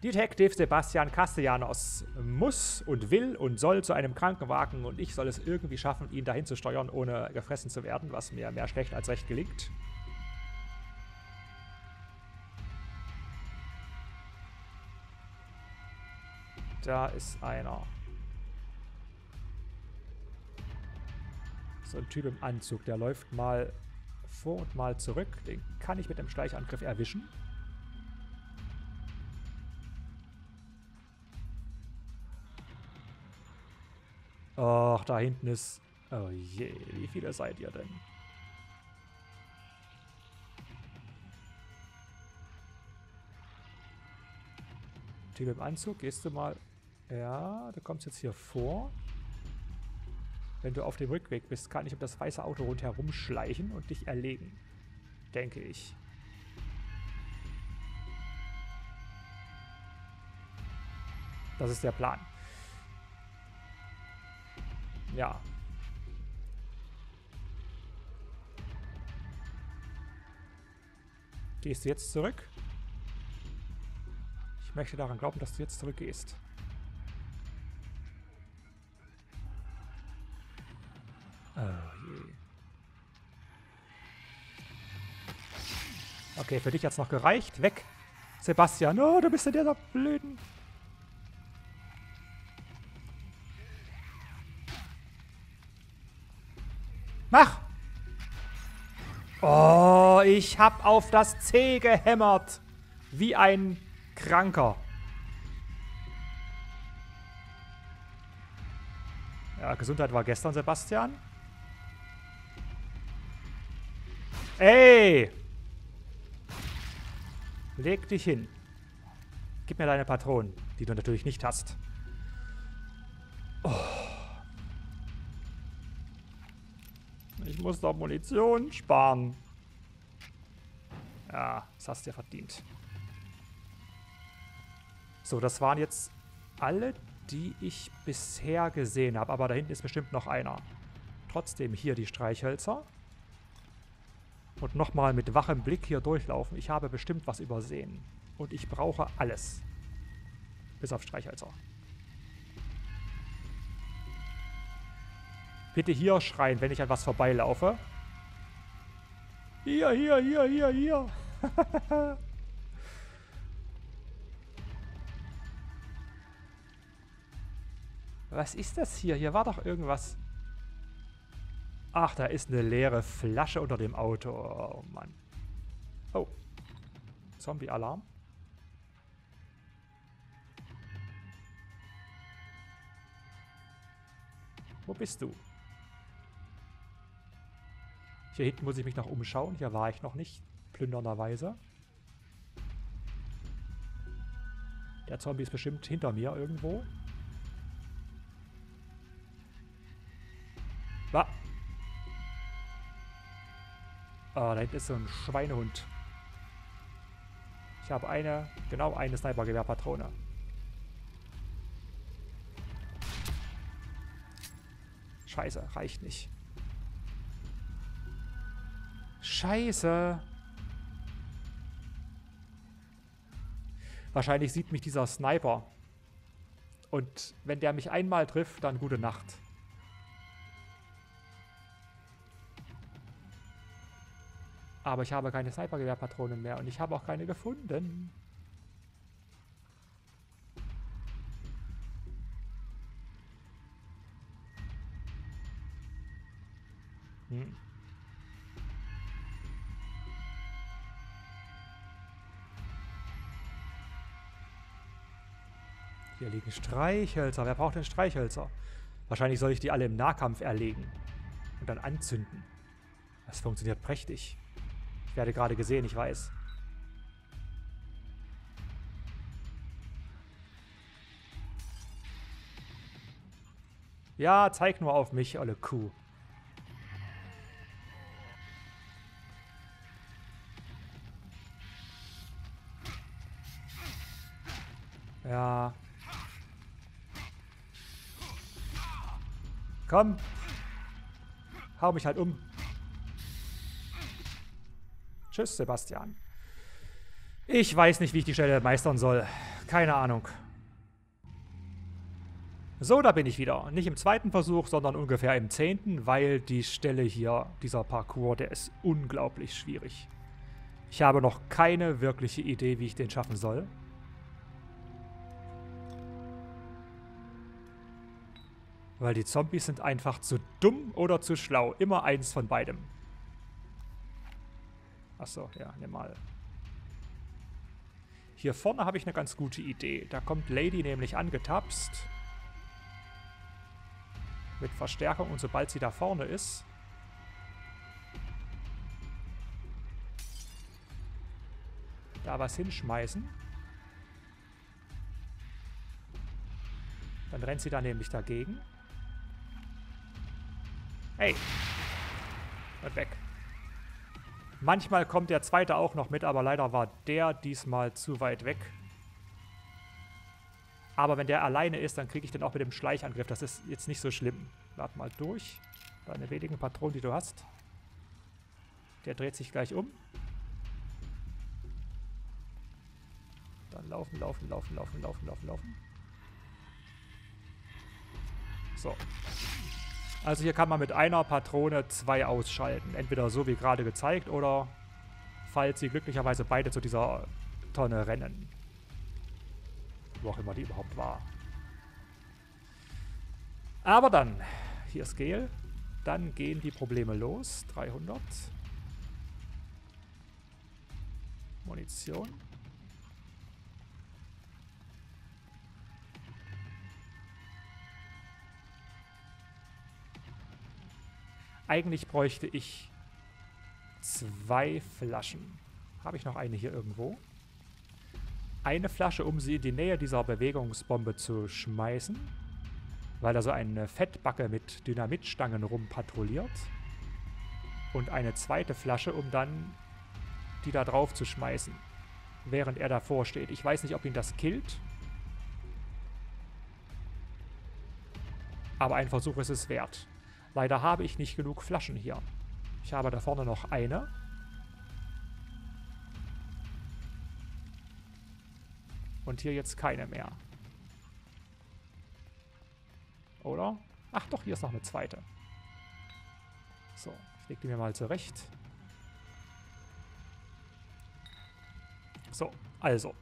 Detective Sebastian Castellanos muss und will und soll zu einem Krankenwagen und ich soll es irgendwie schaffen, ihn dahin zu steuern, ohne gefressen zu werden, was mir mehr schlecht als recht gelingt. Da ist einer. So ein Typ im Anzug, der läuft mal vor und mal zurück. Den kann ich mit dem Schleichangriff erwischen. Ach, da hinten ist... Oh je, wie viele seid ihr denn? Typ im Anzug, gehst du mal... Ja, du kommst jetzt hier vor. Wenn du auf dem Rückweg bist, kann ich um das weiße Auto rundherum schleichen und dich erlegen. Denke ich. Das ist der Plan. Ja. Gehst du jetzt zurück? Ich möchte daran glauben, dass du jetzt zurückgehst. Oh je. Okay, für dich hat es noch gereicht. Weg. Sebastian, oh, du bist in dieser blöden... Oh, ich hab auf das C gehämmert. Wie ein Kranker. Ja, Gesundheit war gestern, Sebastian. Ey! Leg dich hin. Gib mir deine Patronen, die du natürlich nicht hast. Oh. Ich muss doch Munition sparen. Ja, das hast du ja verdient. So, das waren jetzt alle, die ich bisher gesehen habe. Aber da hinten ist bestimmt noch einer. Trotzdem hier die Streichhölzer. Und nochmal mit wachem Blick hier durchlaufen. Ich habe bestimmt was übersehen. Und ich brauche alles. Bis auf Streichhölzer. Bitte hier schreien, wenn ich an was vorbeilaufe. Hier, hier, hier, hier, hier. was ist das hier? Hier war doch irgendwas. Ach, da ist eine leere Flasche unter dem Auto. Oh, Mann. Oh. Zombie-Alarm. Wo bist du? Hier hinten muss ich mich noch umschauen. Hier war ich noch nicht. Plündernderweise. Der Zombie ist bestimmt hinter mir irgendwo. Was? Ah, da hinten ist so ein Schweinehund. Ich habe eine, genau eine Snipergewehrpatrone. Scheiße, reicht nicht. Scheiße. Wahrscheinlich sieht mich dieser Sniper. Und wenn der mich einmal trifft, dann gute Nacht. Aber ich habe keine Snipergewehrpatronen mehr und ich habe auch keine gefunden. Hm. Hier liegen Streichhölzer. Wer braucht denn Streichhölzer? Wahrscheinlich soll ich die alle im Nahkampf erlegen. Und dann anzünden. Das funktioniert prächtig. Ich werde gerade gesehen, ich weiß. Ja, zeig nur auf mich, olle Kuh. Ja. Komm. Hau mich halt um. Tschüss, Sebastian. Ich weiß nicht, wie ich die Stelle meistern soll. keine Ahnung. So, da bin ich wieder. Nicht im zweiten Versuch, sondern ungefähr im zehnten, weil die Stelle hier, dieser Parcours, der ist unglaublich schwierig. Ich habe noch keine wirkliche Idee, wie ich den schaffen soll. Weil die Zombies sind einfach zu dumm oder zu schlau. Immer eins von beidem. Achso, ja, nimm mal. Hier vorne habe ich eine ganz gute Idee. Da kommt Lady nämlich angetapst. Mit Verstärkung und sobald sie da vorne ist... Da was hinschmeißen. Dann rennt sie da nämlich dagegen. Hey. Und weg. Manchmal kommt der zweite auch noch mit, aber leider war der diesmal zu weit weg. Aber wenn der alleine ist, dann kriege ich den auch mit dem Schleichangriff. Das ist jetzt nicht so schlimm. Lad mal durch. Deine wenigen Patronen, die du hast. Der dreht sich gleich um. Dann laufen, laufen, laufen, laufen, laufen, laufen, laufen. So. Also hier kann man mit einer Patrone zwei ausschalten. Entweder so wie gerade gezeigt oder falls sie glücklicherweise beide zu dieser Tonne rennen. Wo auch immer die überhaupt war. Aber dann, hier ist Gel. Dann gehen die Probleme los. 300. Munition. Eigentlich bräuchte ich zwei Flaschen. Habe ich noch eine hier irgendwo? Eine Flasche, um sie in die Nähe dieser Bewegungsbombe zu schmeißen. Weil da so eine Fettbacke mit Dynamitstangen rumpatrouilliert. Und eine zweite Flasche, um dann die da drauf zu schmeißen. Während er davor steht. Ich weiß nicht, ob ihn das killt. Aber ein Versuch ist es wert. Leider habe ich nicht genug Flaschen hier. Ich habe da vorne noch eine. Und hier jetzt keine mehr. Oder? Ach doch, hier ist noch eine zweite. So, ich lege die mir mal zurecht. So, also.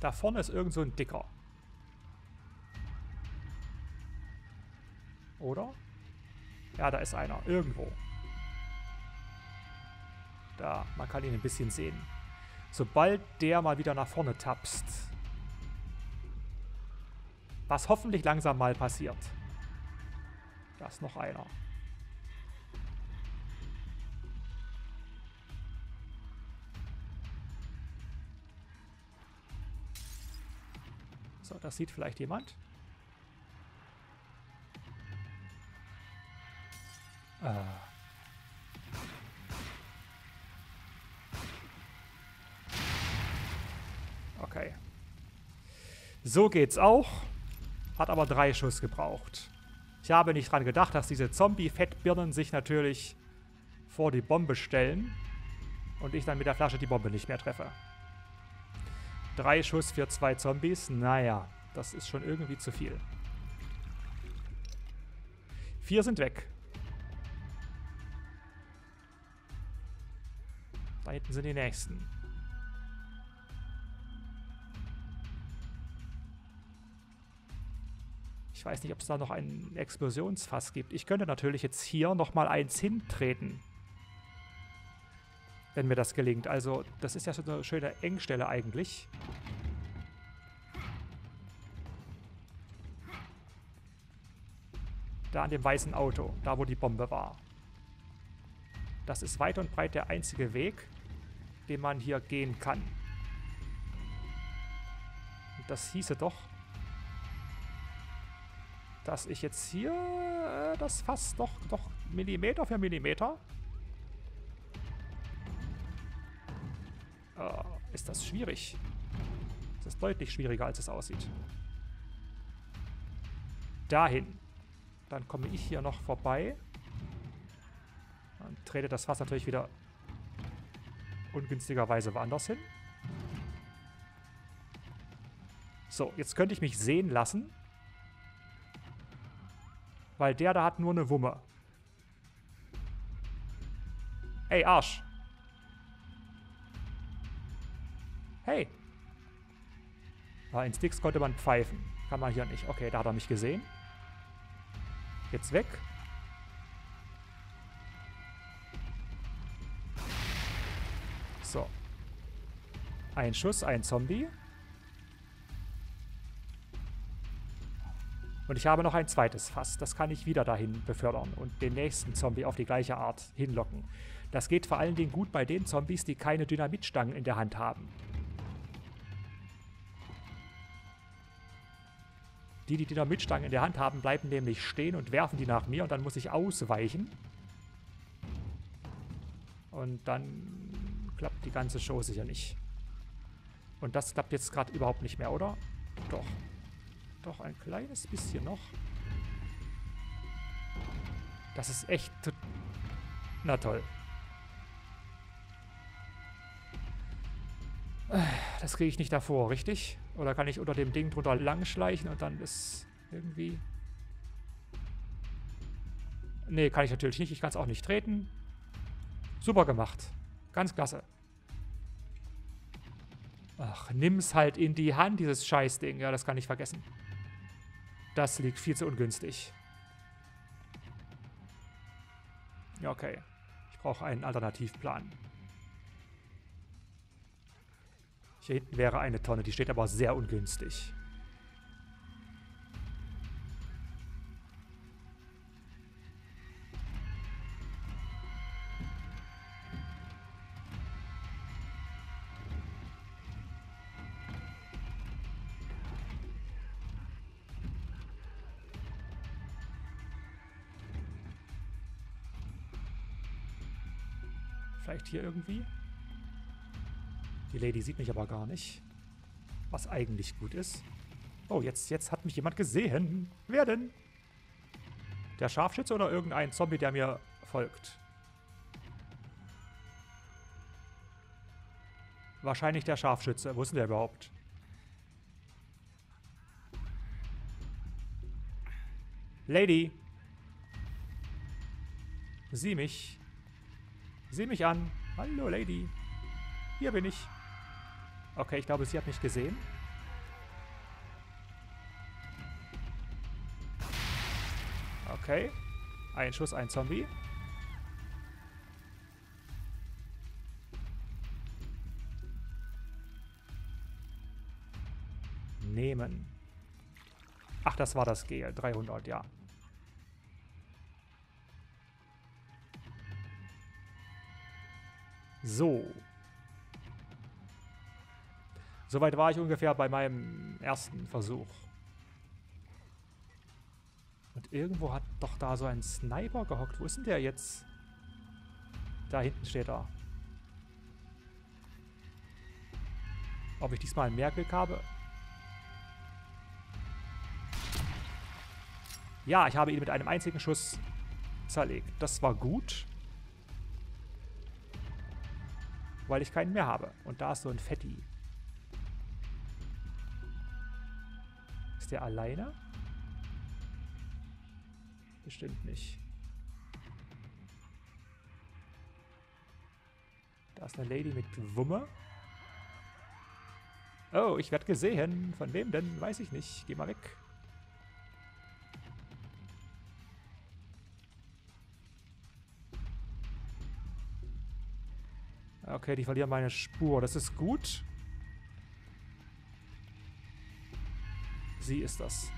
Da vorne ist irgend so ein Dicker. Oder? Ja, da ist einer. Irgendwo. Da, man kann ihn ein bisschen sehen. Sobald der mal wieder nach vorne tapst, was hoffentlich langsam mal passiert. Da ist noch einer. So, das sieht vielleicht jemand. So geht's auch. Hat aber drei Schuss gebraucht. Ich habe nicht dran gedacht, dass diese Zombie-Fettbirnen sich natürlich vor die Bombe stellen und ich dann mit der Flasche die Bombe nicht mehr treffe. Drei Schuss für zwei Zombies, naja, das ist schon irgendwie zu viel. Vier sind weg. Da hinten sind die nächsten. Ich weiß nicht, ob es da noch ein Explosionsfass gibt. Ich könnte natürlich jetzt hier nochmal eins hintreten. Wenn mir das gelingt. Also, das ist ja so eine schöne Engstelle eigentlich. Da an dem weißen Auto. Da, wo die Bombe war. Das ist weit und breit der einzige Weg den man hier gehen kann. Das hieße doch, dass ich jetzt hier äh, das Fass doch, doch Millimeter für Millimeter. Äh, ist das schwierig. Das ist deutlich schwieriger, als es aussieht. Dahin. Dann komme ich hier noch vorbei. Und trete das Fass natürlich wieder ungünstigerweise woanders hin. So, jetzt könnte ich mich sehen lassen. Weil der da hat nur eine Wumme. Ey, Arsch. Hey. Aber in Sticks konnte man pfeifen. Kann man hier nicht. Okay, da hat er mich gesehen. Jetzt weg. So. Ein Schuss, ein Zombie. Und ich habe noch ein zweites Fass. Das kann ich wieder dahin befördern und den nächsten Zombie auf die gleiche Art hinlocken. Das geht vor allen Dingen gut bei den Zombies, die keine Dynamitstangen in der Hand haben. Die, die Dynamitstangen in der Hand haben, bleiben nämlich stehen und werfen die nach mir und dann muss ich ausweichen. Und dann klappt die ganze Show sicher nicht. Und das klappt jetzt gerade überhaupt nicht mehr, oder? Doch. Doch, ein kleines bisschen noch. Das ist echt... Na toll. Das kriege ich nicht davor, richtig? Oder kann ich unter dem Ding drunter lang schleichen und dann ist irgendwie... Nee, kann ich natürlich nicht. Ich kann es auch nicht treten. Super gemacht. Ganz klasse. Ach, nimm's halt in die Hand, dieses Scheißding. Ja, das kann ich vergessen. Das liegt viel zu ungünstig. Ja, okay. Ich brauche einen Alternativplan. Hier hinten wäre eine Tonne, die steht aber sehr ungünstig. Hier irgendwie? Die Lady sieht mich aber gar nicht. Was eigentlich gut ist. Oh, jetzt, jetzt hat mich jemand gesehen. Wer denn? Der Scharfschütze oder irgendein Zombie, der mir folgt? Wahrscheinlich der Scharfschütze. Wo ist denn der überhaupt? Lady. Sieh mich. Sieh mich an. Hallo, Lady. Hier bin ich. Okay, ich glaube, sie hat mich gesehen. Okay. Ein Schuss, ein Zombie. Nehmen. Ach, das war das Gel. 300, ja. So. Soweit war ich ungefähr bei meinem ersten Versuch. Und irgendwo hat doch da so ein Sniper gehockt. Wo ist denn der jetzt? Da hinten steht er. Ob ich diesmal mehr Glück habe? Ja, ich habe ihn mit einem einzigen Schuss zerlegt. Das war gut. Weil ich keinen mehr habe. Und da ist so ein Fetti. Ist der alleine? Bestimmt nicht. Da ist eine Lady mit Wumme. Oh, ich werde gesehen. Von wem denn? Weiß ich nicht. Geh mal weg. Okay, die verlieren meine Spur. Das ist gut. Sie ist das.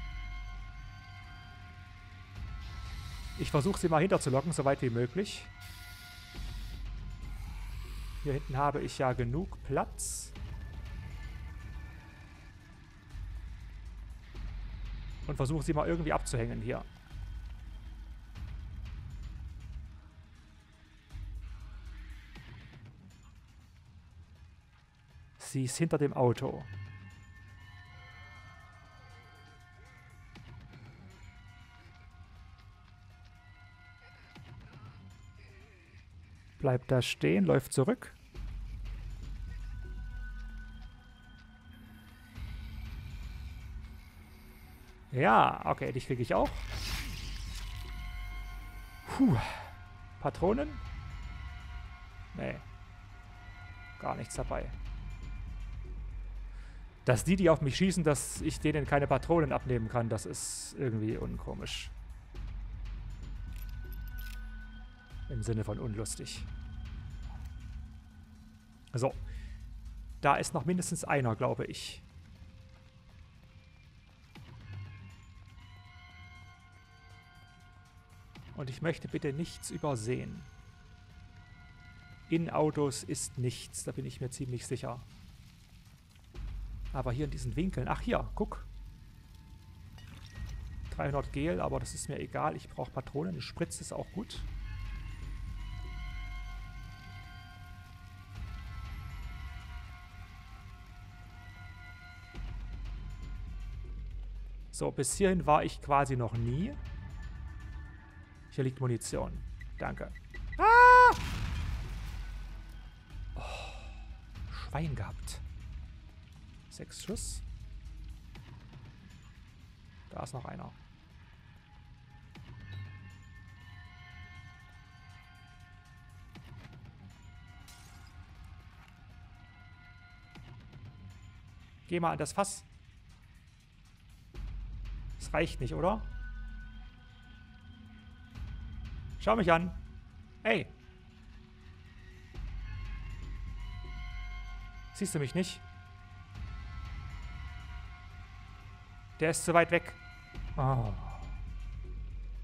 Ich versuche sie mal hinterzulocken, so weit wie möglich. Hier hinten habe ich ja genug Platz. Und versuche sie mal irgendwie abzuhängen hier. Sie ist hinter dem Auto. Bleibt da stehen, läuft zurück. Ja, okay, dich kriege ich auch. Puh. Patronen? Nee. Gar nichts dabei. Dass die, die auf mich schießen, dass ich denen keine Patronen abnehmen kann, das ist irgendwie unkomisch. Im Sinne von unlustig. So. Da ist noch mindestens einer, glaube ich. Und ich möchte bitte nichts übersehen. In Autos ist nichts, da bin ich mir ziemlich sicher. Aber hier in diesen Winkeln... Ach hier, guck. 300 Gel, aber das ist mir egal. Ich brauche Patronen. Eine Spritze ist auch gut. So, bis hierhin war ich quasi noch nie. Hier liegt Munition. Danke. Ah! Oh, Schwein gehabt. Sechs Schuss. Da ist noch einer. Geh mal an das Fass. Das reicht nicht, oder? Schau mich an. Ey. Siehst du mich nicht? Der ist zu weit weg. Oh.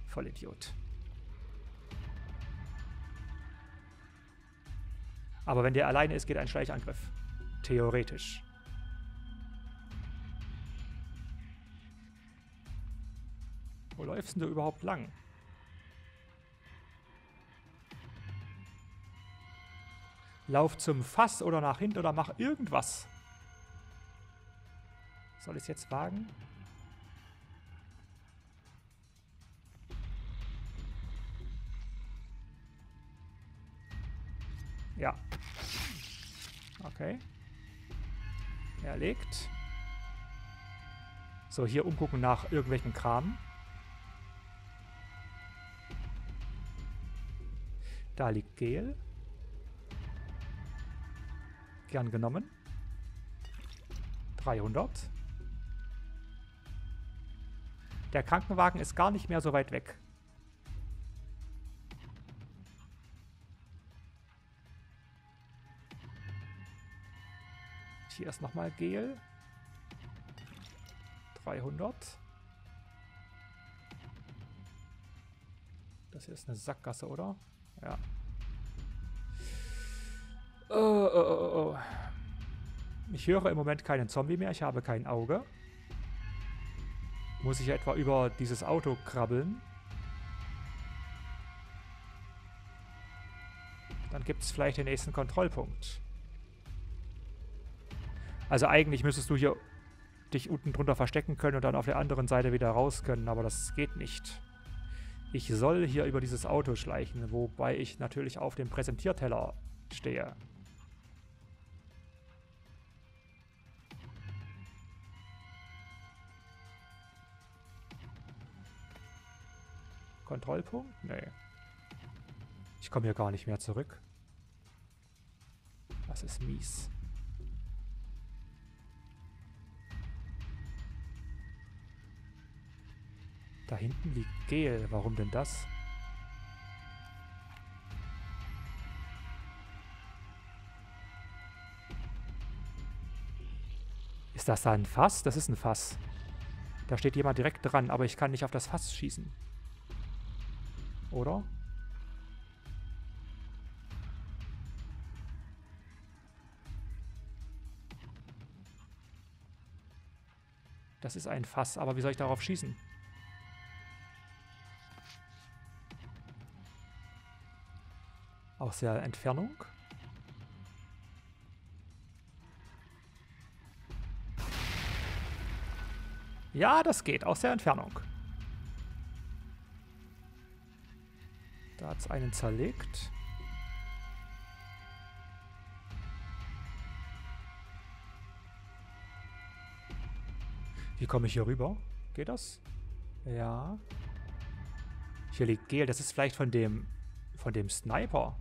Vollidiot. Aber wenn der alleine ist, geht ein Schleichangriff. Theoretisch. Wo läufst du überhaupt lang? Lauf zum Fass oder nach hinten oder mach irgendwas. Soll ich es jetzt wagen? Ja. Okay. Erlegt. So, hier umgucken nach irgendwelchen Kram. Da liegt Gel. Gern genommen. 300. Der Krankenwagen ist gar nicht mehr so weit weg. Hier ist nochmal Gel. 300. Das hier ist eine Sackgasse, oder? Ja. Oh, oh, oh, oh. Ich höre im Moment keinen Zombie mehr. Ich habe kein Auge. Muss ich etwa über dieses Auto krabbeln? Dann gibt es vielleicht den nächsten Kontrollpunkt. Also eigentlich müsstest du hier dich unten drunter verstecken können und dann auf der anderen Seite wieder raus können, aber das geht nicht. Ich soll hier über dieses Auto schleichen, wobei ich natürlich auf dem Präsentierteller stehe. Kontrollpunkt? Nee. Ich komme hier gar nicht mehr zurück. Das ist mies. Da hinten liegt Gel. Warum denn das? Ist das da ein Fass? Das ist ein Fass. Da steht jemand direkt dran, aber ich kann nicht auf das Fass schießen. Oder? Das ist ein Fass, aber wie soll ich darauf schießen? Aus der Entfernung. Ja, das geht. Aus der Entfernung. Da hat es einen zerlegt. Wie komme ich hier rüber? Geht das? Ja. Hier liegt Gel. Das ist vielleicht von dem, von dem Sniper.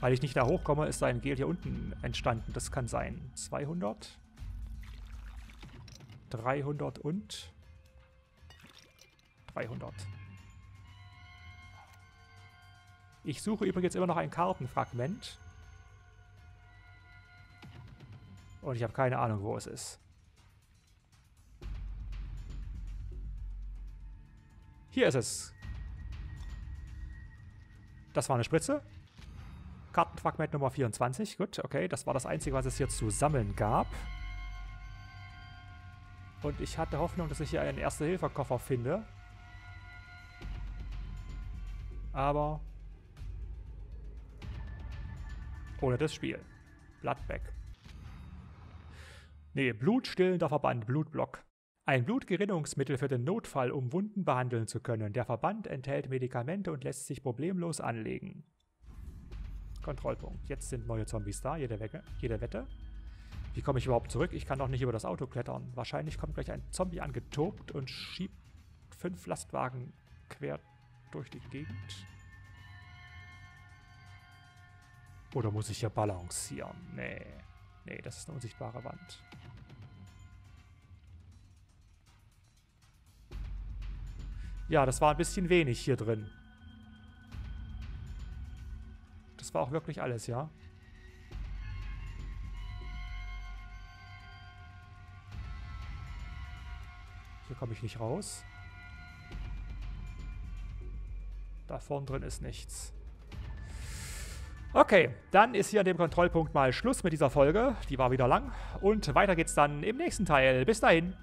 Weil ich nicht da hochkomme, ist ein Gel hier unten entstanden. Das kann sein. 200. 300 und 300. Ich suche übrigens immer noch ein Kartenfragment. Und ich habe keine Ahnung, wo es ist. Hier ist es. Das war eine Spritze. Kartenfragment Nummer 24. Gut, okay. Das war das Einzige, was es hier zu sammeln gab. Und ich hatte Hoffnung, dass ich hier einen Erste-Hilfe-Koffer finde. Aber ohne das Spiel. Bloodback. Nee, blutstillender Verband, Blutblock. Ein Blutgerinnungsmittel für den Notfall, um Wunden behandeln zu können. Der Verband enthält Medikamente und lässt sich problemlos anlegen. Kontrollpunkt. Jetzt sind neue Zombies da, jede, Wecke, jede Wette. Wie komme ich überhaupt zurück? Ich kann doch nicht über das Auto klettern. Wahrscheinlich kommt gleich ein Zombie angetobt und schiebt fünf Lastwagen quer durch die Gegend. Oder muss ich hier balancieren? Nee. Nee, das ist eine unsichtbare Wand. Ja, das war ein bisschen wenig hier drin. Das war auch wirklich alles, ja? Hier komme ich nicht raus. Da vorn drin ist nichts. Okay, dann ist hier an dem Kontrollpunkt mal Schluss mit dieser Folge. Die war wieder lang. Und weiter geht's dann im nächsten Teil. Bis dahin.